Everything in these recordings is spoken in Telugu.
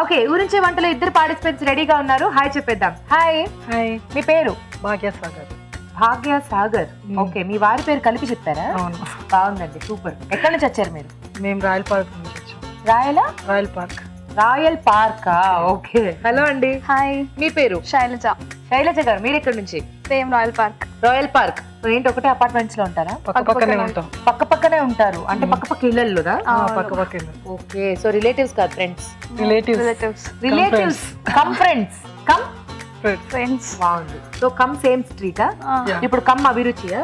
ఓకే ఊరించే వంటలో ఇద్దరు పార్టిసిపెంట్స్ రెడీగా ఉన్నారు. హాయ్ చెప్పేద్దాం. హాయ్ హాయ్ మీ పేరు? భాగ్యసాగర్ భాగ్య సాగర్. ఓకే మీ వారి పేరు కలిపి చెప్తారా అవును. బాగుందండి సూపర్. ఎక్కడి నుంచి వచ్చారు మీరు? మేము రాయల్ పార్క్ నుంచి వచ్చాం. రాయలా? Royal park. రాయల్ పార్కా? ఓకే. హలో అండి. హాయ్ మీ పేరు? శైలజ. శైలజ గారు మీరు ఎక్కడి నుంచి? Same royal park. Royal park. ఏంటి ఒకటే అపార్ట్మెంట్స్లో ఉంటారా? పక్క పక్కనే ఉంటాం. పక్క పక్కనే ఉంటారు. అంటే పక్క పక్క ఇళ్ళల్లోదా ఆ, పక్క పక్క ఓకే సో రిలేటివ్స్ కాదు friends. Relatives. Relatives. Relatives come friends come friends బాగుంది. సో కమ్ సేమ్ స్ట్రీటా. ఇప్పుడు కమ్ అభిరుచియా?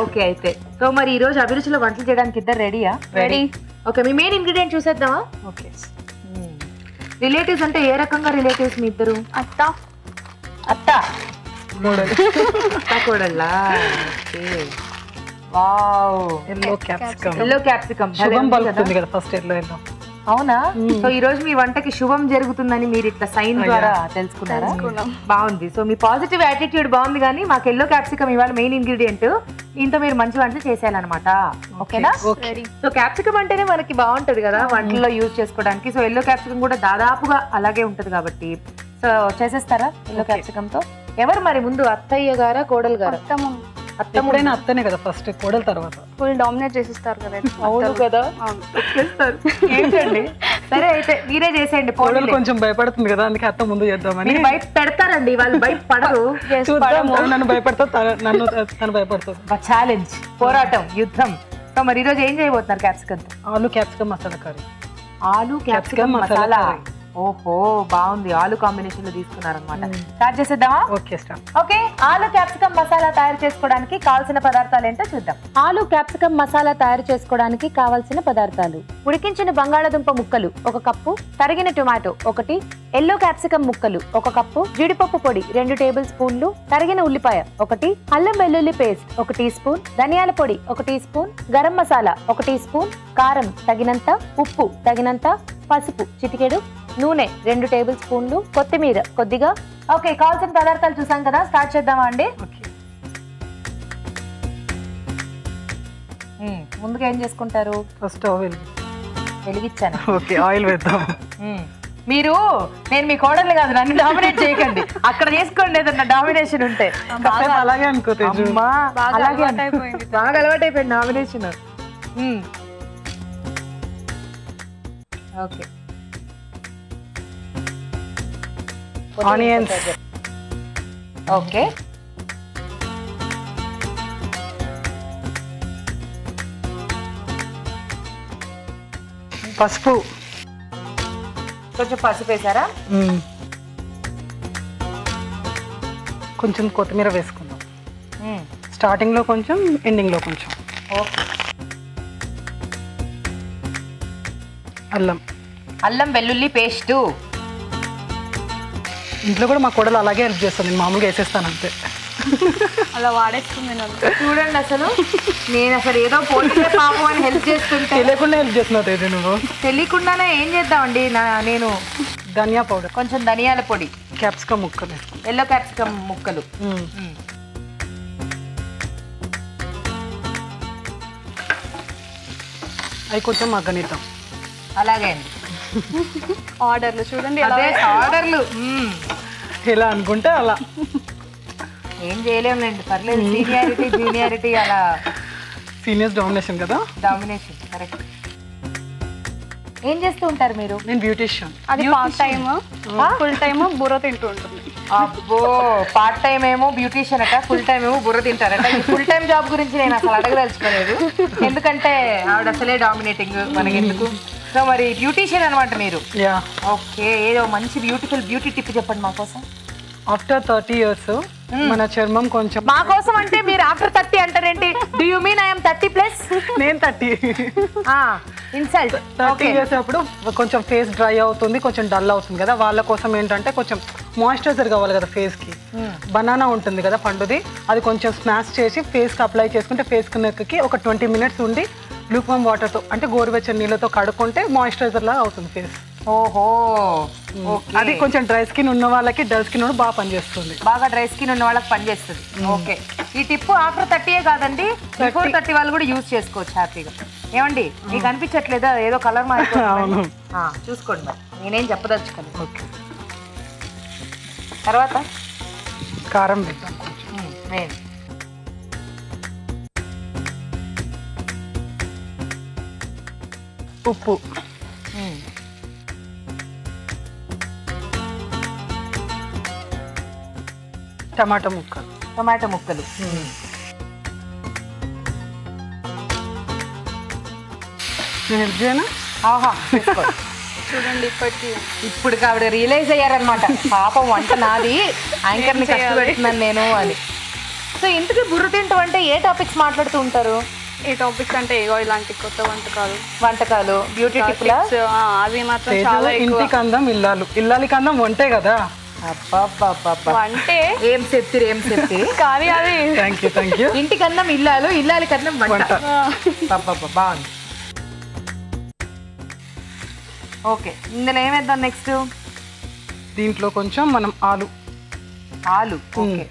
ఓకే అయితే. సో మరి ఈ రోజు అభిరుచిలో వంటలు చేయడానికి ఇద్దరు రెడీయా రెడీ ఓకే మీ మెయిన్ ఇంగ్రీడియంట్ చూసేద్దామా? ఓకే రిలేటివ్స్ అంటే ఏ రకంగా రిలేటివ్స్ మీ ఇద్దరు? అత్త. అత్త. Wow. Yellow capsicum yellow capsicum శుభం పలుకుతుంది కదా ఫస్ట్ ఎల్లో ఎల్లో అవునా? సో ఈ రోజు మీ వంటకి శుభం జరుగుతుందని మీరు ఇట్లా సైన్ ద్వారా తెలుసుకున్నారా? తెలుసుకున్నాం. బాగుంది. సో మీ పాజిటివ్ యాటిట్యూడ్ బాగుంది కానీ మాకు ఎల్లో క్యాప్సికమ్ ఇవాళ మెయిన్ ఇంగ్రీడియంట్ దీంతో మీరు మంచి వంటలు చేసేయాలన్నమాట ఓకేనా? సో క్యాప్సికమ్ అంటేనే మనకి బాగుంటది కదా వంటల్లో యూజ్ చేసుకోవడానికి. సో ఎల్లో క్యాప్సికమ్ కూడా దాదాపుగా అలాగే ఉంటది కాబట్టి సో చేసేస్తారా? ఎల్లో క్యాప్సికమ్తో ఎవరు మరి ముందు? అత్తయ్య గారా కోడలు గారా? అత్తమ్మ. అత్తమ్మ. ఎప్పుడైనా అత్తనే కదా ఫస్ట్ కోడల తర్వాత. ఫుల్ డామినేట్ చేసిస్తారు కదా అవును కదా. అవును. చేస్తారు. ఏంటండి? సరే అయితే మీరే చేసేయండి కోడలు. కొంచెం భయపడుతుంది కదా అందుకే అత్త ముందు చేద్దామని. బయట పెడతారండి వాళ్ళు బయట పడరు. నన్ను భయపడతా తన- నన్ను తను భయపడుతుంది. ఛాలెంజ్ పోరాటం యుద్ధం. సో మరి ఈరోజు ఏం చేయబోతున్నారు క్యాప్సికమ్? ఆలు క్యాప్సికమ్ మసాలా కర్రీ. ఆలు క్యాప్సికమ్ మసాలా. ఓహో బాగుంది. ఆలు కాంబినేషన్లో తీసుకున్నారనమాట స్టార్ట్ చేసేద్దామా? Okay start. ఓకే ఆలు క్యాప్సికమ్ మసాలా తయారు చేసుకోవడానికి కావాల్సిన పదార్థాలు ఏంటో చూద్దాం. ఆలు క్యాప్సికమ్ మసాలా తయారు చేసుకోవడానికి కావాల్సిన పదార్థాలు. ఉడికించిన బంగాళాదుంప ముక్కలు ఒక కప్పు తరిగిన టొమాటో ఒకటి ఎల్లో క్యాప్సికమ్ ముక్కలు ఒక కప్పు జీడిపప్పు పొడి రెండు టేబుల్ స్పూన్లు తరిగిన ఉల్లిపాయ ఒకటి అల్లం వెల్లుల్లి పేస్ట్ ఒక టీ స్పూన్ ధనియాల పొడి ఒక టీ స్పూన్ గరం మసాలా ఒక టీ స్పూన్ కారం తగినంత ఉప్పు తగినంత పసుపు చిటికెడు నూనె రెండు టేబుల్ స్పూన్లు కొత్తిమీర కొద్దిగా. ఓకే కావాల్సిన పదార్థాలు చూసాం కదా స్టార్ట్ చేద్దామా అండి? ఓకే. ముందుగా ఏం చేసుకుంటారు? ఫస్ట్ ఆయిల్ వెలిగించాను. ఓకే ఆయిల్ వేద్దాం. మీరు నేను మీ కోడలు కాదు నన్ను డామినేట్ చేయకండి. అక్కడ చేసుకోండి ఏదన్నా డామినేషన్ ఉంటే. అలాగే అనుకో అలాగే అలవాటు అయిపోయింది. బాగా అలవాటు అయిపోయింది డామినేషన్. ఓకే. Onions okay. పసుపు. కొంచెం పసుపు వేసారా. కొంచెం కొత్తిమీర వేసుకుందాం. మ్మ్. స్టార్టింగ్లో కొంచెం ఎండింగ్లో కొంచెం. ఓకే. అల్లం. అల్లం వెల్లుల్లి పేస్టు. ఇంట్లో కూడా మా కోడలు అలాగే హెల్ప్ చేస్తాను నేను మామూలుగా వేసేస్తాను అంతే. అలా వాడేసుకుంది నన్ను. చూడండి అసలు. నేను అసలు ఏదో పోటీ పాపం అని హెల్ప్ చేస్తుంటే. తెలియకుండా హెల్ప్ చేస్తున్నావు నువ్వు. తెలియకుండానే ఏం చేద్దామండి? నా నేను ధనియా పౌడర్. కొంచెం ధనియాల పొడి. క్యాప్సికమ్ ముక్కలు. ఎల్లో క్యాప్సికమ్ ముక్కలు. అవి కొంచెం మగ్గనిద్దాం. అలాగే అండి ఆర్డర్లు చూడండి అదే ఆర్డర్లు. ఇలా అనుకుంటే అలా. ఏం చేయలేములేండి పర్లేదు. సీనియారిటీ జూనియారిటీ అలా సీనియర్స్ డామినేషన్ కదా? Domination correct. ఏం చేస్తూ ఉంటారు మీరు? నేను బ్యూటిషియన్. అది పార్ట్ టైమ్ ఫుల్ టైమ్ బుర్ర తింటూ ఉంటుంది. అబ్బో పార్ట్ టైం ఏమో బ్యూటీషియన్ అట ఫుల్ టైం ఏమో బుర్ర తింటారట. ఈ ఫుల్ టైం జాబ్ గురించి నేను అసలు అడగదలుచుకోలేదు. ఎందుకంటే ఆవిడ అసలే డామినేటింగ్ మనకి ఎందుకు సో మరి బ్యూటీషియన్ అనమాట మీరు? యా ఓకే ఏదో మంచి బ్యూటిఫుల్ బ్యూటీ టిప్ చెప్పండి మా కోసం. ఆఫ్టర్ థర్టీ ఇయర్స్ మన చర్మం కొంచెం మా కోసం అంటే మీరు after thirty అంటారేంటి? Do you mean I'm thirty plus నేను థర్టీ ఇన్సల్ట్ థర్టీ ఇయర్స్ అప్పుడు కొంచెం ఫేస్ డ్రై అవుతుంది కొంచెం డల్ అవుతుంది కదా. వాళ్ళ కోసం ఏంటంటే కొంచెం మాయిశ్చరైజర్ కావాలి కదా ఫేస్కి. బనానా ఉంటుంది కదా పండుది. అది కొంచెం స్మాష్ చేసి ఫేస్కి అప్లై చేసుకుంటే ఫేస్ నెక్కి ఒక ట్వంటీ మినిట్స్ ఉండి లూక్వామ్ వాటర్తో అంటే గోరువెచ్చని నీళ్ళతో కడుక్కుంటే మాయిశ్చరైజర్ లాగా అవుతుంది ఫేస్ ఓహో! అది కొంచెం డ్రై స్కిన్ ఉన్న వాళ్ళకి డల్ స్కిన్ కూడా బాగా పనిచేస్తుంది. బాగా డ్రై స్కిన్ ఉన్న వాళ్ళకి పనిచేస్తుంది. ఓకే. ఈ టిప్ ఆఫ్టర్ థర్టీయే కాదండి బిఫోర్ థర్టీ వాళ్ళు కూడా యూజ్ చేసుకోవచ్చు హ్యాపీగా. ఏమండి? మీకు అనిపించట్లేదా? ఏదో కలర్ మారిపోతుంది చూసుకోండి మరి. నేనేం చెప్పదలుచుకోలేదు. ఓకే. తర్వాత? కారం వేద్దాం. కొంచెం ఉప్పు. టమాటా ముక్కలు. టమాటా ముక్కలు. నేను ఆహా. చూడండి ఇప్పటికి. ఇప్పుడు ఆవిడ రియలైజ్ అయ్యారనమాట పాపం వంట నాది. యాంకర్ని కష్టపెడుతున్నాను నేను అని. సో ఇంతకీ బుర్ర తింటూ అంటే ఏ టాపిక్స్ మాట్లాడుతూ ఉంటారు? ఈ టాపిక్స్ అంటే ఏగో ఇలాంటి కొత్త వంటకాలు. వంటకాలు బ్యూటీ టిప్లా అవి మాత్రం చాలా ఎక్కువ. ఇంటికి అందం ఇల్లాలు. ఇల్లాలికి అందం వంటే కదా. అంటే ఏం చెప్తిరి ఏం చెప్తిరి కానీ అది. థ్యాంక్ యూ థ్యాంక్ యూ ఇంటికన్నం ఇల్లాలు ఇల్లాలి కన్నం వంట. బాగుంది. ఓకే ఇందులో ఏమేద్దాం నెక్స్ట్ దీంట్లో కొంచెం మనం ఆలు. ఆలు ఓకే.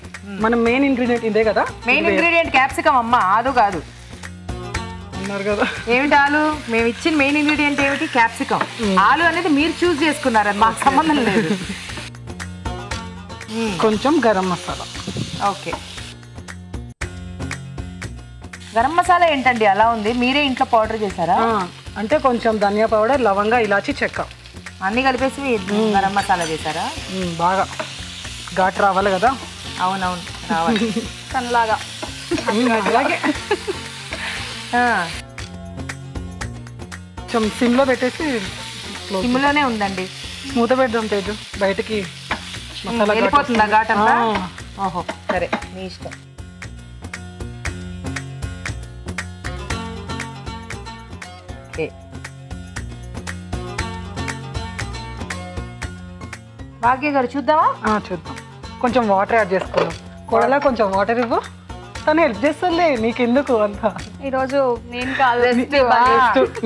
మన మెయిన్ ఇంగ్రీడియంట్ ఇదే కదా? మెయిన్ ఇంగ్రీడియంట్ క్యాప్సికమ్ అమ్మ ఆలు కాదు. అన్నారు కదా. ఏమిటి ఆలు? మేము ఇచ్చిన మెయిన్ ఇంగ్రీడియంట్ ఏమిటి? క్యాప్సికమ్ ఆలు అనేది మీరు చూస్ చేసుకున్నారు అది మాకు సంబంధం లేదు. కొంచెం గరం మసాలా. ఓకే. గరం మసాలా ఏంటండి? అలా ఉంది. మీరే ఇంట్లో పౌడర్ చేశారా? అంటే కొంచెం ధనియా పౌడర్ లవంగా ఇలాచి చెక్క. అన్ని కలిపేసి గరం మసాలా చేశారా? బాగా. ఘాటు రావాలి కదా. అవునవును రావాలి. కనలాగా మ్మ్, అలాగే. కొంచెం సిమ్లో పెట్టేసి. సిమ్లోనే ఉందండి. మూత పెడదాం తేజు. బయటికి ఘాటు వెళ్ళిపోతుందా ఆ, ఓహో సరే మీ ఇష్టం. భాగ్య గారు చూద్దామా? చూద్దాం. కొంచెం వాటర్ యాడ్ చేసుకుందాం. కూడలా కొంచెం వాటర్ ఇవ్వు. తను హెల్ప్ చేస్తుందిలే నీకెందుకు అంతా? ఈరోజు నేను కాదు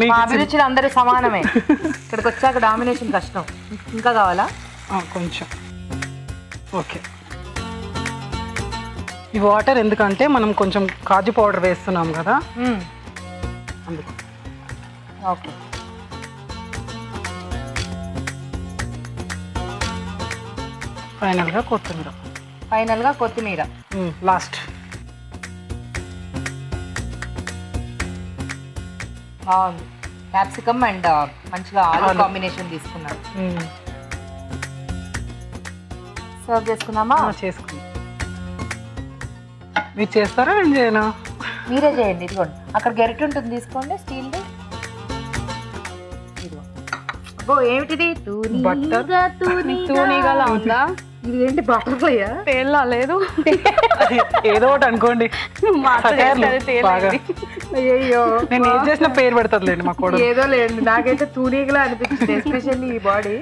మా. అభిరుచులు అందరూ సమానమే. ఇక్కడికి వచ్చాక డామినేషన్ కష్టం. ఇంకా కావాలా? కొంచెం. ఓకే. ఈ వాటర్ ఎందుకంటే మనం కొంచెం కాజు పౌడర్ వేస్తున్నాం కదా. అందుకు. ఓకే. ఫైనల్గా కొత్తిమీర. ఫైనల్గా కొత్తిమీర. లాస్ట్ బాగుంది క్యాప్సికమ్ అండ్ మంచిగా ఆలు కాంబినేషన్ తీసుకున్నాను. సర్వ్ చేసుకుందామా చేసుకుందాం మీరు చేస్తారా నేను చేయనా? మీరే చేయండి ఇదిగోండి. అక్కడ గెరిట ఉంటుంది తీసుకోండి స్టీల్ది. ఇదిగో. ఏమిటిది. తూనీగా ఉందా? ఇది ఏంటి బటర్ఫ్లైయా తేలా లేదు. ఏదో ఒకటి అనుకోండి. అయ్యో నేను ఏం చేసిన పేరు పెడతదిలేండి మా కూడా ఏదో లేండి నాకైతే తూనీగలా అనిపించింది ఎస్పెషల్లీ ఈ బాడీ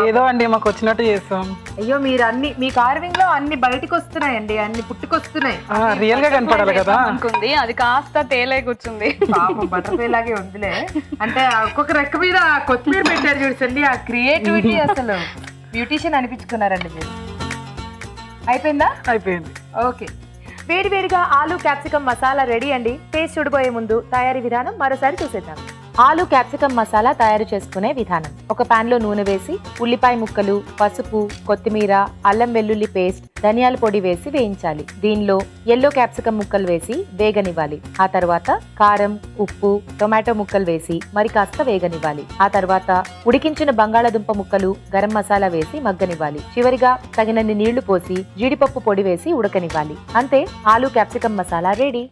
ఏదో అండి మాకు వచ్చినట్టు చేస్తాం. అయ్యో మీరు అన్ని మీ కార్వింగ్లో అన్ని బయటకు వస్తున్నాయండి అన్ని పుట్టుకొస్తున్నాయి. రియల్గా కనపడాలి కదా. అనుకుంది. అది కాస్త తేలే కూర్చుంది. పాపం బటర్ఫ్లై లాగే ఉందిలే. అంటే ఒక్కొక్క రెక్క మీద కొత్తిమీర పెట్టారు చూడండి ఆ క్రియేటివిటీ అసలు. బ్యూటీషియన్ అనిపించుకున్నారండి మీరు. అయిపోయిందా? అయిపోయింది. ఓకే. వేడివేడిగా ఆలు క్యాప్సికమ్ మసాలా రెడీ అండి. టేస్ట్ చూడబోయే ముందు తయారీ విధానం మరోసారి చూసేద్దాం. ఆలు క్యాప్సికమ్ మసాలా తయారు చేసుకునే విధానం. ఒక ప్యాన్లో లో నూనె వేసి ఉల్లిపాయ ముక్కలు పసుపు కొత్తిమీర అల్లం వెల్లుల్లి పేస్ట్ ధనియాల పొడి వేసి వేయించాలి. దీనిలో ఎల్లో క్యాప్సికమ్ ముక్కలు వేసి వేగనివ్వాలి. ఆ తర్వాత కారం ఉప్పు టొమాటో ముక్కలు వేసి మరి కాస్త వేగనివ్వాలి. ఆ తర్వాత ఉడికించిన బంగాళాదుంప ముక్కలు గరం మసాలా వేసి మగ్గనివ్వాలి. చివరిగా తగినన్ని నీళ్ళు పోసి జీడిపప్పు పొడి వేసి ఉడకనివ్వాలి. అంతే ఆలు క్యాప్సికమ్ మసాలా రెడీ.